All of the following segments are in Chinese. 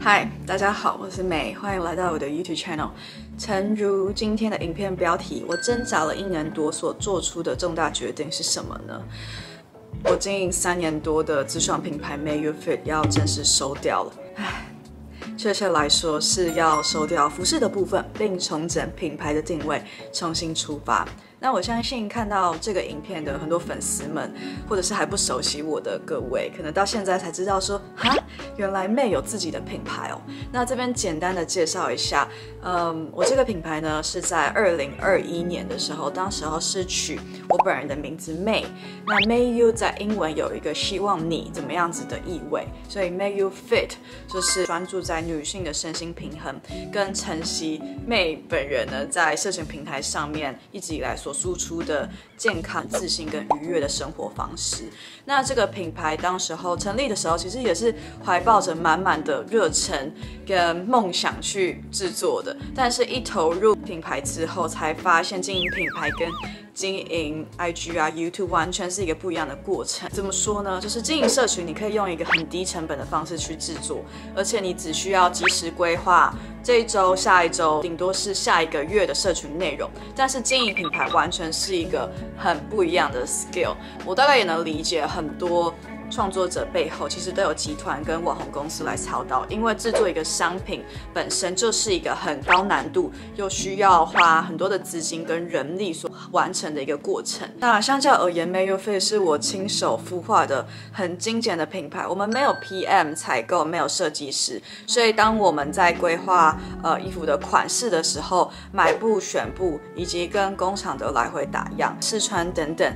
嗨，大家好，我是美，欢迎来到我的 YouTube channel。诚如今天的影片标题，我挣扎了一年多所做出的重大决定是什么呢？我经营三年多的自创品牌 May You Fit 要正式收掉了。唉，确切来说是要收掉服饰的部分，并重整品牌的定位，重新出发。那我相信看到这个影片的很多粉丝们，或者是还不熟悉我的各位，可能到现在才知道说，哈，原来妹有自己的品牌哦。那这边简单的介绍一下，嗯，我这个品牌呢是在二零二一年的时候，当时候是取我本人的名字 May。那 May you 在英文有一个希望你怎么样子的意味，所以 May you fit 就是专注在女性的身心平衡，跟晨曦妹本人呢在社群平台上面一直以来。所输出的健康、自信跟愉悦的生活方式。那这个品牌当时候成立的时候，其实也是怀抱着满满的热忱跟梦想去制作的。但是，一投入品牌之后，才发现经营品牌跟经营 IG 啊、YouTube 完全是一个不一样的过程。怎么说呢？就是经营社群，你可以用一个很低成本的方式去制作，而且你只需要及时规划。这一周、下一周，顶多是下一个月的社群内容，但是经营品牌完全是一个很不一样的 skill。我大概也能理解很多。创作者背后其实都有集团跟网红公司来操刀，因为制作一个商品本身就是一个很高难度，又需要花很多的资金跟人力所完成的一个过程。那相较而言 m a y o f i 是我亲手孵化的很精简的品牌，我们没有 PM 采购，没有设计师，所以当我们在规划呃衣服的款式的时候，买布选布，以及跟工厂的来回打样、试穿等等。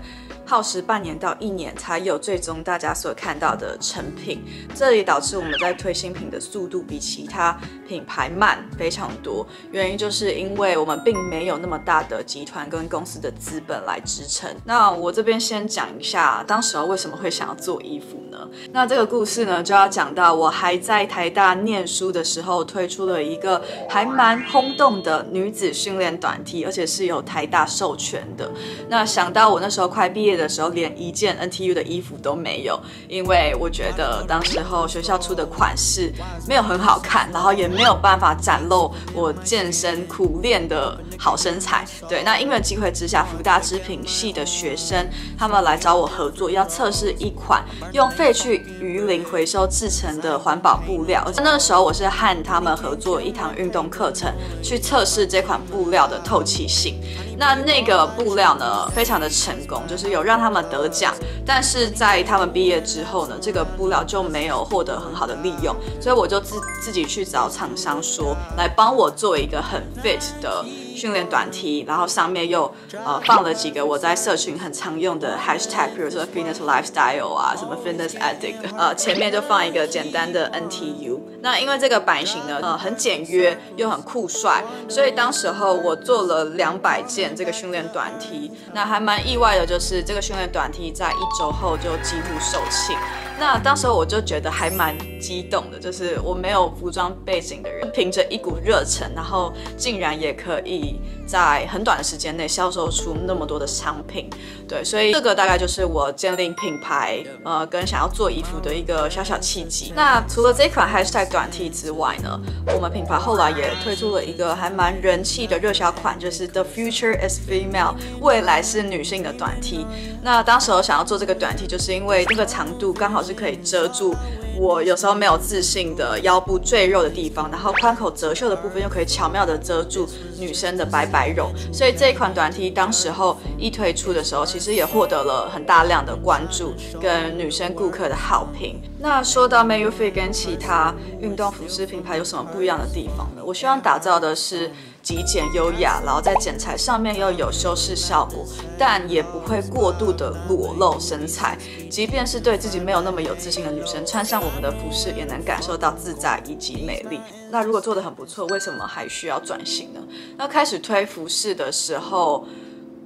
耗时半年到一年才有最终大家所看到的成品，这也导致我们在推新品的速度比其他品牌慢非常多。原因就是因为我们并没有那么大的集团跟公司的资本来支撑。那我这边先讲一下，当时候为什么会想要做衣服呢？那这个故事呢，就要讲到我还在台大念书的时候，推出了一个还蛮轰动的女子训练短 T，而且是有台大授权的。那想到我那时候快毕业。的时候连一件 NTU 的衣服都没有，因为我觉得当时候学校出的款式没有很好看，然后也没有办法展露我健身苦练的好身材。对，那因为机会之下，福大织品系的学生他们来找我合作，要测试一款用废去鱼鳞回收制成的环保布料。那个时候我是和他们合作一堂运动课程，去测试这款布料的透气性。那那个布料呢，非常的成功，就是有让他们得奖。但是在他们毕业之后呢，这个布料就没有获得很好的利用，所以我就自自己去找厂商说，来帮我做一个很 fit 的。训练短 T，然后上面又呃放了几个我在社群很常用的 hashtag，比如说 fitness lifestyle 啊，什么 fitness addict，呃前面就放一个简单的 NTU。那因为这个版型呢，呃很简约又很酷帅，所以当时候我做了两百件这个训练短 T。那还蛮意外的就是这个训练短 T 在一周后就几乎售罄。那当时我就觉得还蛮激动的，就是我没有服装背景的人，凭着一股热忱，然后竟然也可以在很短的时间内销售出那么多的商品，对，所以这个大概就是我建立品牌，呃，跟想要做衣服的一个小小契机。那除了这款 Hashtag 短 T 之外呢，我们品牌后来也推出了一个还蛮人气的热销款，就是 The Future is Female，未来是女性的短 T。那当时我想要做这个短 T，就是因为这个长度刚好是。是可以遮住我有时候没有自信的腰部赘肉的地方，然后宽口折袖的部分又可以巧妙的遮住女生的白白肉，所以这一款短 T 当时候一推出的时候，其实也获得了很大量的关注跟女生顾客的好评。那说到 m a y u f i 跟其他运动服饰品牌有什么不一样的地方呢？我希望打造的是。极简优雅，然后在剪裁上面又有修饰效果，但也不会过度的裸露身材。即便是对自己没有那么有自信的女生，穿上我们的服饰也能感受到自在以及美丽。那如果做的很不错，为什么还需要转型呢？那开始推服饰的时候。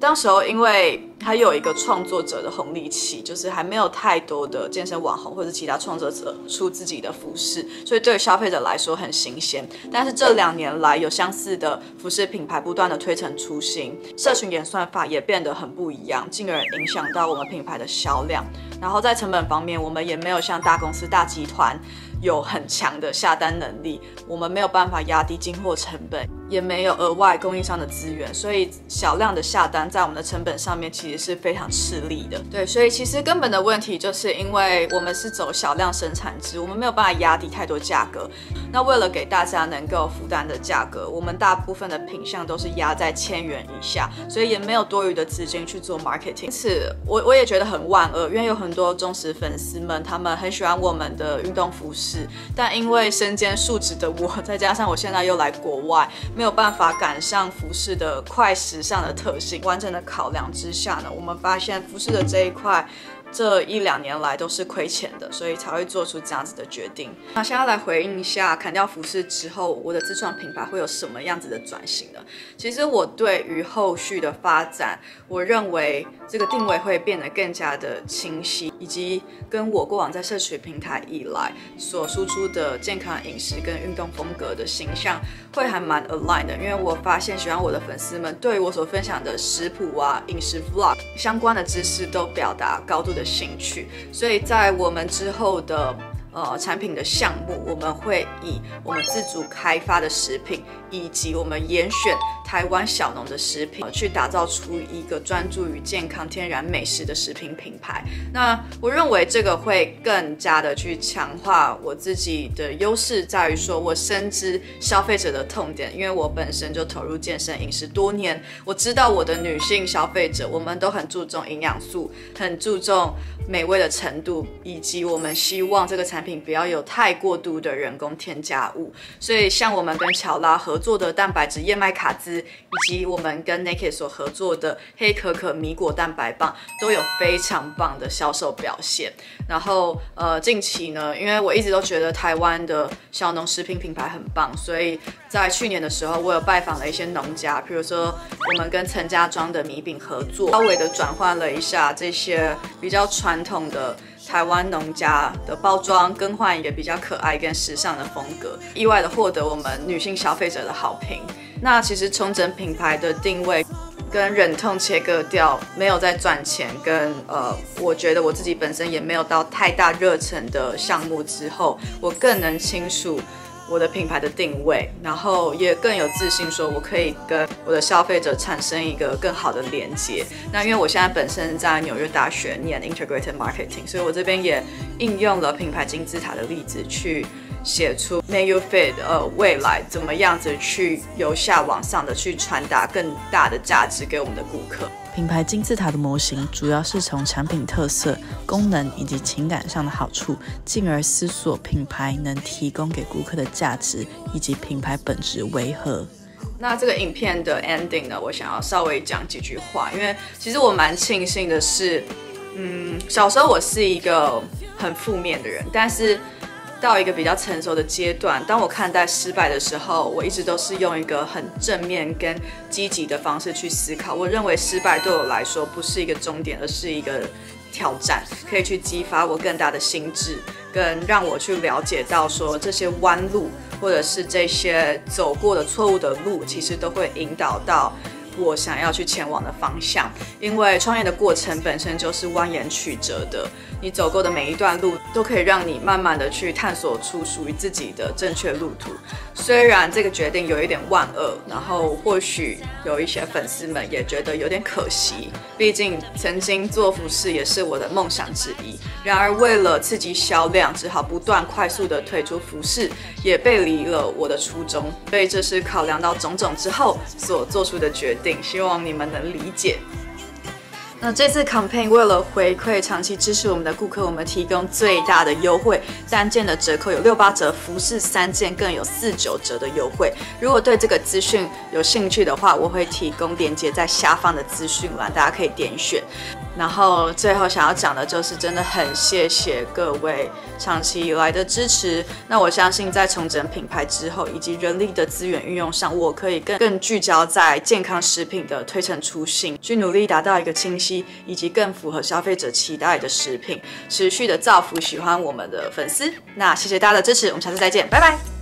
当时候，因为他有一个创作者的红利期，就是还没有太多的健身网红或者其他创作者出自己的服饰，所以对消费者来说很新鲜。但是这两年来，有相似的服饰品牌不断的推陈出新，社群演算法也变得很不一样，进而影响到我们品牌的销量。然后在成本方面，我们也没有像大公司、大集团。有很强的下单能力，我们没有办法压低进货成本，也没有额外供应商的资源，所以小量的下单在我们的成本上面其实是非常吃力的。对，所以其实根本的问题就是因为我们是走小量生产制，我们没有办法压低太多价格。那为了给大家能够负担的价格，我们大部分的品相都是压在千元以下，所以也没有多余的资金去做 marketing。因此，我我也觉得很万恶，因为有很多忠实粉丝们，他们很喜欢我们的运动服饰。但因为身兼数职的我，再加上我现在又来国外，没有没有办法赶上服饰的快时尚的特性。完整的考量之下呢，我们发现服饰的这一块。这一两年来都是亏钱的，所以才会做出这样子的决定。那现在来回应一下，砍掉服饰之后，我的自创品牌会有什么样子的转型呢？其实我对于后续的发展，我认为这个定位会变得更加的清晰，以及跟我过往在社群平台以来所输出的健康饮食跟运动风格的形象，会还蛮 align 的。因为我发现喜欢我的粉丝们，对我所分享的食谱啊、饮食 vlog 相关的知识，都表达高度的。兴趣，所以在我们之后的。呃，产品的项目我们会以我们自主开发的食品，以及我们严选台湾小农的食品，去打造出一个专注于健康、天然美食的食品品牌。那我认为这个会更加的去强化我自己的优势，在于说我深知消费者的痛点，因为我本身就投入健身饮食多年，我知道我的女性消费者，我们都很注重营养素，很注重美味的程度，以及我们希望这个产品不要有太过度的人工添加物，所以像我们跟乔拉合作的蛋白质燕麦卡兹，以及我们跟 Naked 所合作的黑可可米果蛋白棒，都有非常棒的销售表现。然后呃，近期呢，因为我一直都觉得台湾的小农食品品牌很棒，所以在去年的时候，我有拜访了一些农家，比如说我们跟陈家庄的米饼合作，稍微的转换了一下这些比较传统的。台湾农家的包装更换一个比较可爱跟时尚的风格，意外的获得我们女性消费者的好评。那其实重整品牌的定位跟忍痛切割掉没有在赚钱，跟呃，我觉得我自己本身也没有到太大热忱的项目之后，我更能清楚。我的品牌的定位，然后也更有自信，说我可以跟我的消费者产生一个更好的连接。那因为我现在本身在纽约大学念 Integrated Marketing，所以我这边也应用了品牌金字塔的例子去写出 May You Fit，呃，未来怎么样子去由下往上的去传达更大的价值给我们的顾客。品牌金字塔的模型主要是从产品特色、功能以及情感上的好处，进而思索品牌能提供给顾客的价值以及品牌本质为何。那这个影片的 ending 呢，我想要稍微讲几句话，因为其实我蛮庆幸的是，嗯，小时候我是一个很负面的人，但是。到一个比较成熟的阶段，当我看待失败的时候，我一直都是用一个很正面跟积极的方式去思考。我认为失败对我来说不是一个终点，而是一个挑战，可以去激发我更大的心智，跟让我去了解到说这些弯路或者是这些走过的错误的路，其实都会引导到。我想要去前往的方向，因为创业的过程本身就是蜿蜒曲折的，你走过的每一段路都可以让你慢慢的去探索出属于自己的正确路途。虽然这个决定有一点万恶，然后或许有一些粉丝们也觉得有点可惜，毕竟曾经做服饰也是我的梦想之一。然而为了刺激销量，只好不断快速的推出服饰，也背离了我的初衷。所以这是考量到种种之后所做出的决定。希望你们能理解。那这次 campaign 为了回馈长期支持我们的顾客，我们提供最大的优惠，单件的折扣有六八折，服饰三件更有四九折的优惠。如果对这个资讯有兴趣的话，我会提供链接在下方的资讯栏，大家可以点选。然后最后想要讲的就是，真的很谢谢各位长期以来的支持。那我相信在重整品牌之后，以及人力的资源运用上，我可以更更聚焦在健康食品的推陈出新，去努力达到一个清晰以及更符合消费者期待的食品，持续的造福喜欢我们的粉丝。那谢谢大家的支持，我们下次再见，拜拜。